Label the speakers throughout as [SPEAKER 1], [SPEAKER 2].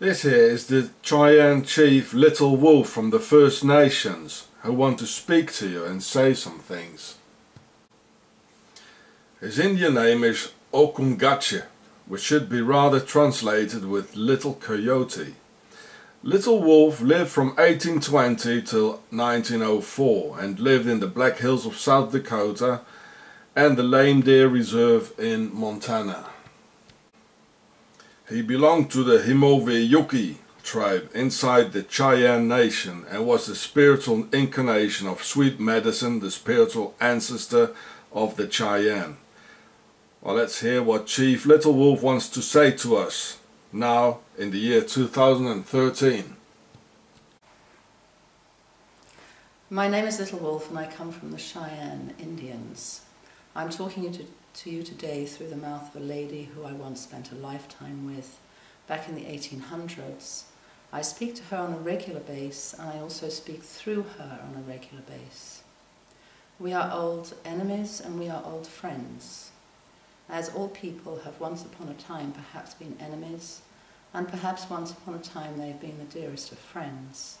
[SPEAKER 1] This here is the Cheyenne chief Little Wolf from the First Nations who want to speak to you and say some things. His Indian name is Okungache, which should be rather translated with Little Coyote. Little Wolf lived from 1820 till 1904 and lived in the Black Hills of South Dakota and the Lame Deer Reserve in Montana. He belonged to the Himovi tribe inside the Cheyenne Nation and was the spiritual incarnation of sweet medicine, the spiritual ancestor of the Cheyenne. Well, let's hear what Chief Little Wolf wants to say to us now in the year 2013.
[SPEAKER 2] My name is Little Wolf and I come from the Cheyenne Indians. I'm talking to, to you today through the mouth of a lady who I once spent a lifetime with back in the 1800s. I speak to her on a regular basis and I also speak through her on a regular basis. We are old enemies and we are old friends as all people have once upon a time perhaps been enemies, and perhaps once upon a time they've been the dearest of friends.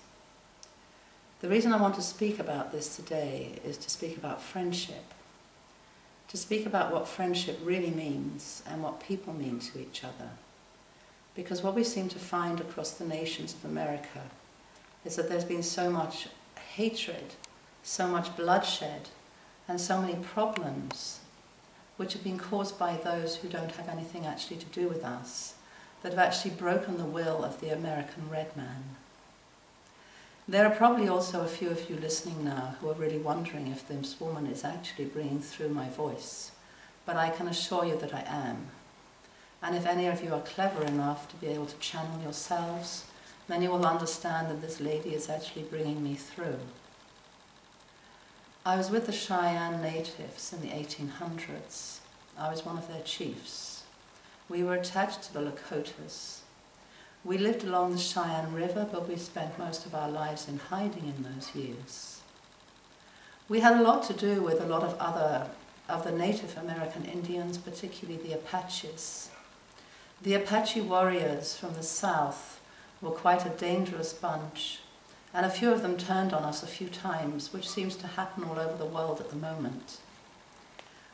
[SPEAKER 2] The reason I want to speak about this today is to speak about friendship, to speak about what friendship really means and what people mean to each other. Because what we seem to find across the nations of America is that there's been so much hatred, so much bloodshed, and so many problems which have been caused by those who don't have anything actually to do with us, that have actually broken the will of the American red man. There are probably also a few of you listening now who are really wondering if this woman is actually bringing through my voice, but I can assure you that I am. And if any of you are clever enough to be able to channel yourselves, then you will understand that this lady is actually bringing me through. I was with the Cheyenne natives in the 1800s. I was one of their chiefs. We were attached to the Lakotas. We lived along the Cheyenne River, but we spent most of our lives in hiding in those years. We had a lot to do with a lot of other of the Native American Indians, particularly the Apaches. The Apache warriors from the south were quite a dangerous bunch and a few of them turned on us a few times, which seems to happen all over the world at the moment.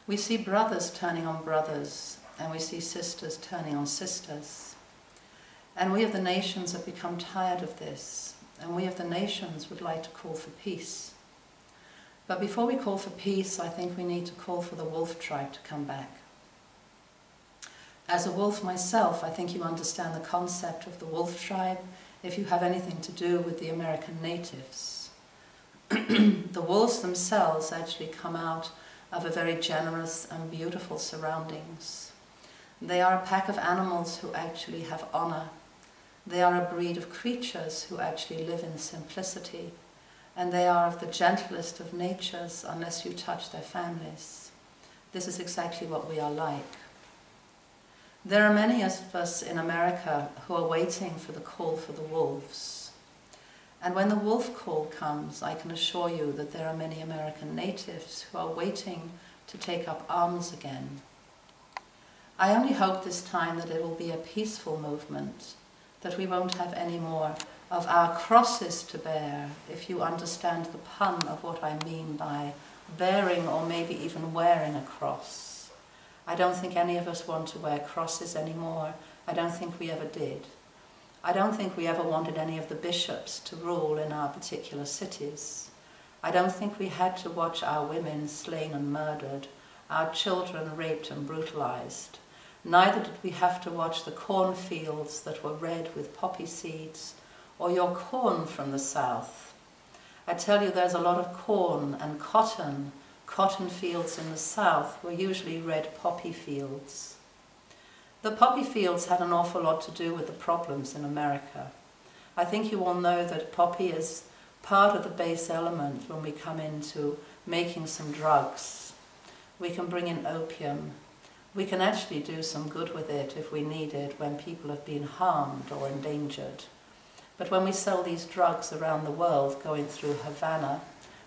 [SPEAKER 2] We see brothers turning on brothers, and we see sisters turning on sisters. And we of the nations have become tired of this, and we of the nations would like to call for peace. But before we call for peace, I think we need to call for the wolf tribe to come back. As a wolf myself, I think you understand the concept of the wolf tribe if you have anything to do with the American natives. the wolves themselves actually come out of a very generous and beautiful surroundings. They are a pack of animals who actually have honor. They are a breed of creatures who actually live in simplicity. And they are of the gentlest of natures unless you touch their families. This is exactly what we are like. There are many of us in America who are waiting for the call for the wolves. And when the wolf call comes, I can assure you that there are many American natives who are waiting to take up arms again. I only hope this time that it will be a peaceful movement, that we won't have any more of our crosses to bear, if you understand the pun of what I mean by bearing or maybe even wearing a cross. I don't think any of us want to wear crosses anymore. I don't think we ever did. I don't think we ever wanted any of the bishops to rule in our particular cities. I don't think we had to watch our women slain and murdered, our children raped and brutalized. Neither did we have to watch the cornfields that were red with poppy seeds, or your corn from the south. I tell you, there's a lot of corn and cotton cotton fields in the south were usually red poppy fields. The poppy fields had an awful lot to do with the problems in America. I think you all know that poppy is part of the base element when we come into making some drugs. We can bring in opium. We can actually do some good with it if we need it when people have been harmed or endangered. But when we sell these drugs around the world, going through Havana,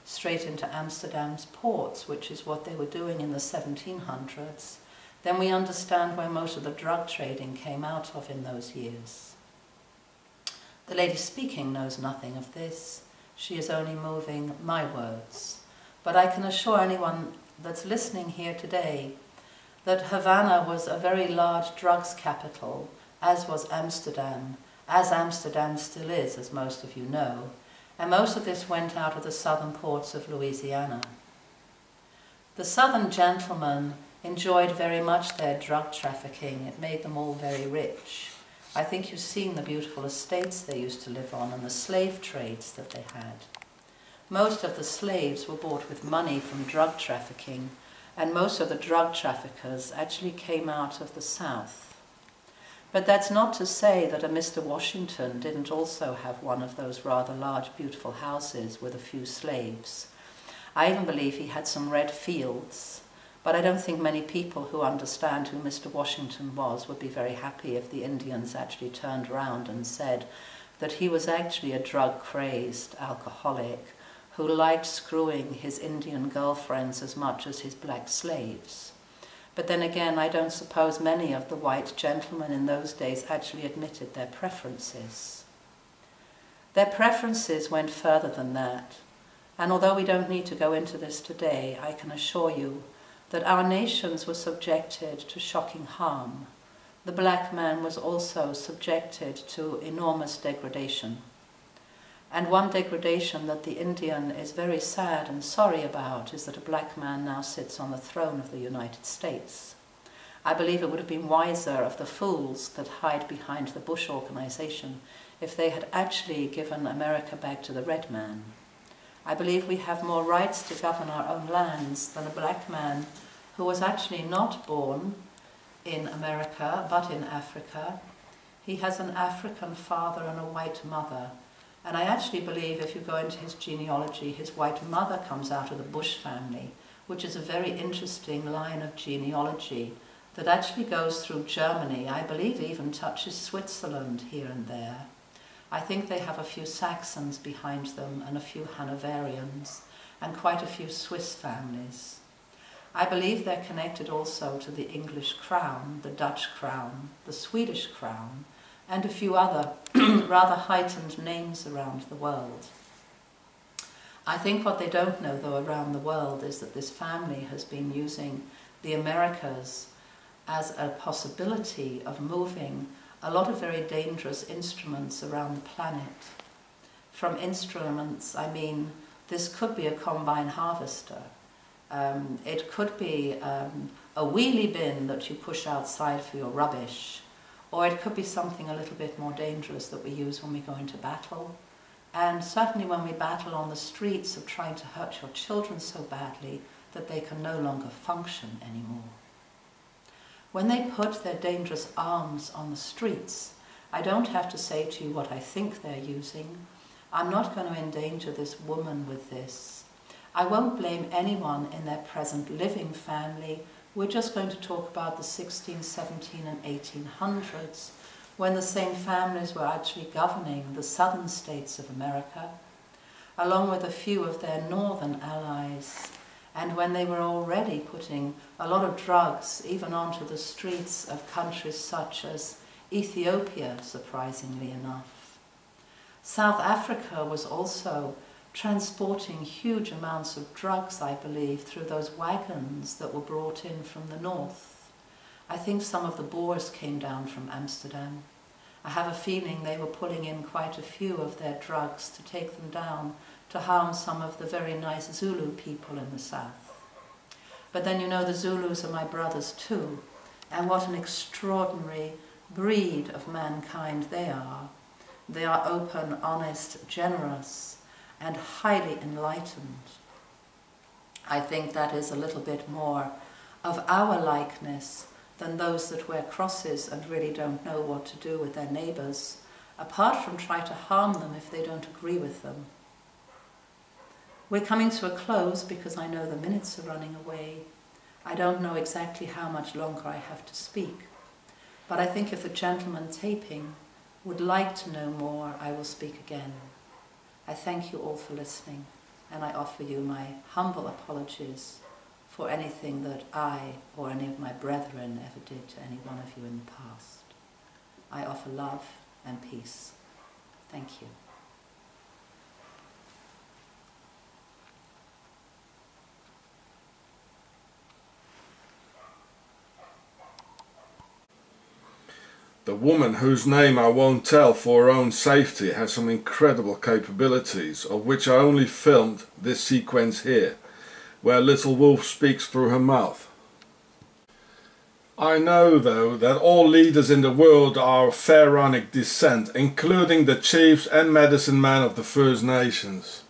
[SPEAKER 2] straight into Amsterdam's ports, which is what they were doing in the 1700s, then we understand where most of the drug trading came out of in those years. The lady speaking knows nothing of this. She is only moving my words. But I can assure anyone that's listening here today that Havana was a very large drugs capital, as was Amsterdam, as Amsterdam still is, as most of you know, and most of this went out of the southern ports of Louisiana. The southern gentlemen enjoyed very much their drug trafficking. It made them all very rich. I think you've seen the beautiful estates they used to live on and the slave trades that they had. Most of the slaves were bought with money from drug trafficking, and most of the drug traffickers actually came out of the South. But that's not to say that a Mr. Washington didn't also have one of those rather large, beautiful houses with a few slaves. I even believe he had some red fields, but I don't think many people who understand who Mr. Washington was would be very happy if the Indians actually turned around and said that he was actually a drug-crazed alcoholic who liked screwing his Indian girlfriends as much as his black slaves. But then again, I don't suppose many of the white gentlemen in those days actually admitted their preferences. Their preferences went further than that. And although we don't need to go into this today, I can assure you that our nations were subjected to shocking harm. The black man was also subjected to enormous degradation. And one degradation that the Indian is very sad and sorry about is that a black man now sits on the throne of the United States. I believe it would have been wiser of the fools that hide behind the Bush organization if they had actually given America back to the red man. I believe we have more rights to govern our own lands than a black man who was actually not born in America but in Africa. He has an African father and a white mother and I actually believe if you go into his genealogy, his white mother comes out of the Bush family, which is a very interesting line of genealogy that actually goes through Germany, I believe even touches Switzerland here and there. I think they have a few Saxons behind them and a few Hanoverians and quite a few Swiss families. I believe they're connected also to the English crown, the Dutch crown, the Swedish crown, and a few other rather heightened names around the world. I think what they don't know, though, around the world is that this family has been using the Americas as a possibility of moving a lot of very dangerous instruments around the planet. From instruments, I mean, this could be a combine harvester. Um, it could be um, a wheelie bin that you push outside for your rubbish. Or it could be something a little bit more dangerous that we use when we go into battle. And certainly when we battle on the streets of trying to hurt your children so badly that they can no longer function anymore. When they put their dangerous arms on the streets, I don't have to say to you what I think they're using. I'm not going to endanger this woman with this. I won't blame anyone in their present living family we're just going to talk about the 16, 17 and 1800s when the same families were actually governing the southern states of America, along with a few of their northern allies, and when they were already putting a lot of drugs even onto the streets of countries such as Ethiopia, surprisingly enough. South Africa was also transporting huge amounts of drugs, I believe, through those wagons that were brought in from the north. I think some of the Boers came down from Amsterdam. I have a feeling they were pulling in quite a few of their drugs to take them down to harm some of the very nice Zulu people in the south. But then you know the Zulus are my brothers too, and what an extraordinary breed of mankind they are. They are open, honest, generous, and highly enlightened. I think that is a little bit more of our likeness than those that wear crosses and really don't know what to do with their neighbours, apart from try to harm them if they don't agree with them. We're coming to a close because I know the minutes are running away. I don't know exactly how much longer I have to speak, but I think if the gentleman taping would like to know more, I will speak again. I thank you all for listening, and I offer you my humble apologies for anything that I or any of my brethren ever did to any one of you in the past. I offer love and peace. Thank you.
[SPEAKER 1] The woman whose name I won't tell for her own safety has some incredible capabilities, of which I only filmed this sequence here, where Little Wolf speaks through her mouth. I know, though, that all leaders in the world are of pharaonic descent, including the chiefs and medicine men of the First Nations.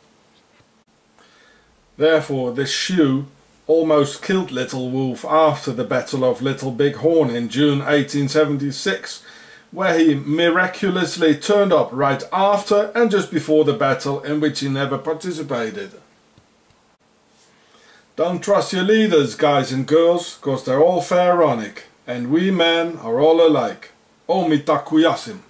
[SPEAKER 1] Therefore, this shoe almost killed Little Wolf after the Battle of Little Big Horn in June 1876, where he miraculously turned up right after and just before the battle in which he never participated. Don't trust your leaders, guys and girls, cause they're all pharaonic, and we men are all alike. Omi Omitakuyasim.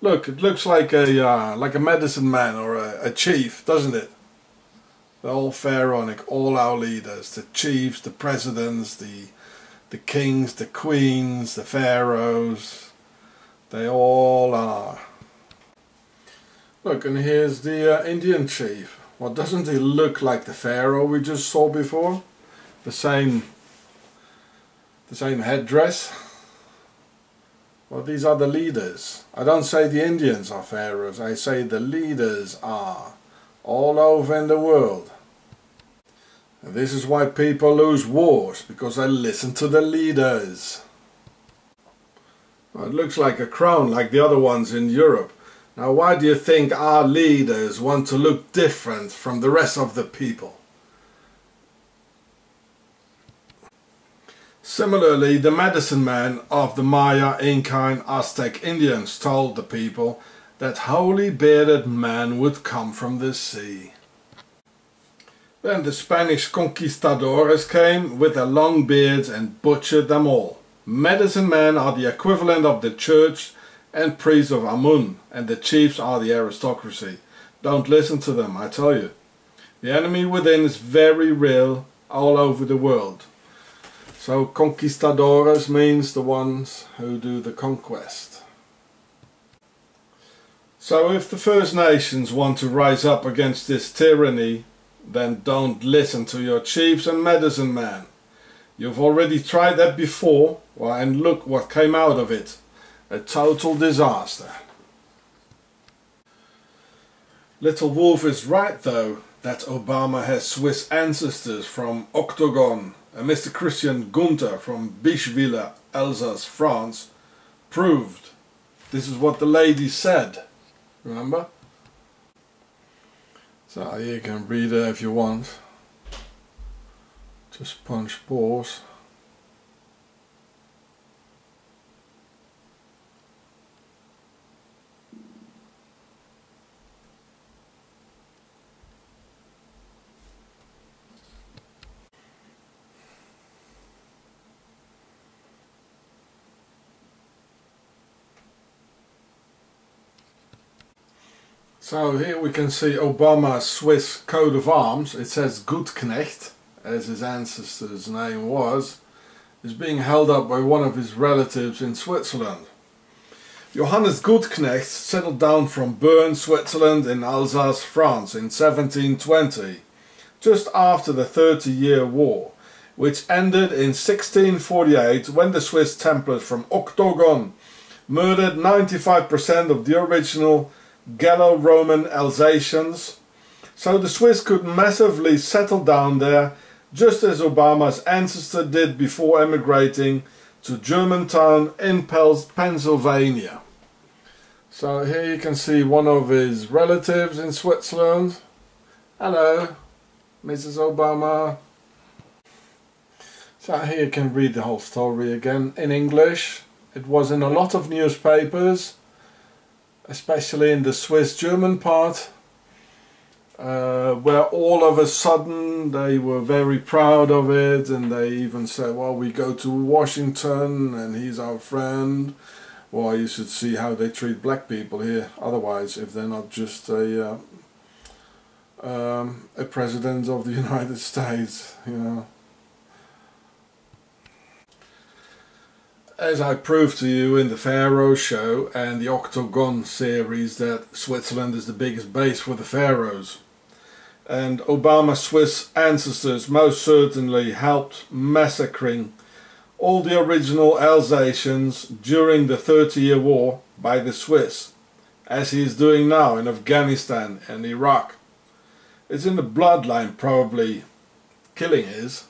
[SPEAKER 1] Look, it looks like a uh, like a medicine man or a, a chief, doesn't it? They're all pharaonic, all our leaders, the chiefs, the presidents, the the kings, the queens, the pharaohs, they all are. Look, and here's the uh, Indian chief. Well, doesn't he look like the pharaoh we just saw before? The same, the same headdress. Well, these are the leaders. I don't say the Indians are pharaohs. I say the leaders are all over in the world. And this is why people lose wars, because they listen to the leaders. Well, it looks like a crown like the other ones in Europe. Now why do you think our leaders want to look different from the rest of the people? Similarly, the medicine man of the Maya, Inca and Aztec Indians told the people that holy bearded man would come from the sea. Then the Spanish conquistadores came with their long beards and butchered them all. Medicine men are the equivalent of the church and priests of Amun, and the chiefs are the aristocracy. Don't listen to them, I tell you. The enemy within is very real all over the world. So conquistadores means the ones who do the conquest. So if the First Nations want to rise up against this tyranny, then don't listen to your chiefs and medicine men. You've already tried that before, well, and look what came out of it. A total disaster. Little Wolf is right though that Obama has Swiss ancestors from Octogon and Mr. Christian Gunther from Bischwiller, Alsace, France, proved. This is what the lady said. Remember? So you can read it if you want. Just punch pause. So here we can see Obama's Swiss coat of arms. It says Gutknecht, as his ancestor's name was, is being held up by one of his relatives in Switzerland. Johannes Gutknecht settled down from Bern, Switzerland in Alsace, France in 1720, just after the Thirty Year War, which ended in 1648 when the Swiss Templars from Octogon murdered 95% of the original Gallo-Roman Alsatians, so the Swiss could massively settle down there just as Obama's ancestor did before emigrating to Germantown in Pennsylvania. So here you can see one of his relatives in Switzerland. Hello, Mrs. Obama. So here you can read the whole story again in English. It was in a lot of newspapers especially in the Swiss-German part, uh, where all of a sudden they were very proud of it and they even said, well, we go to Washington and he's our friend. Well, you should see how they treat black people here, otherwise, if they're not just a, uh, um, a president of the United States, you know. As I proved to you in the Pharaoh show and the Octagon series that Switzerland is the biggest base for the Pharaohs. And Obama's Swiss ancestors most certainly helped massacring all the original Alsatians during the Thirty Year War by the Swiss, as he is doing now in Afghanistan and Iraq. It's in the bloodline probably, killing is.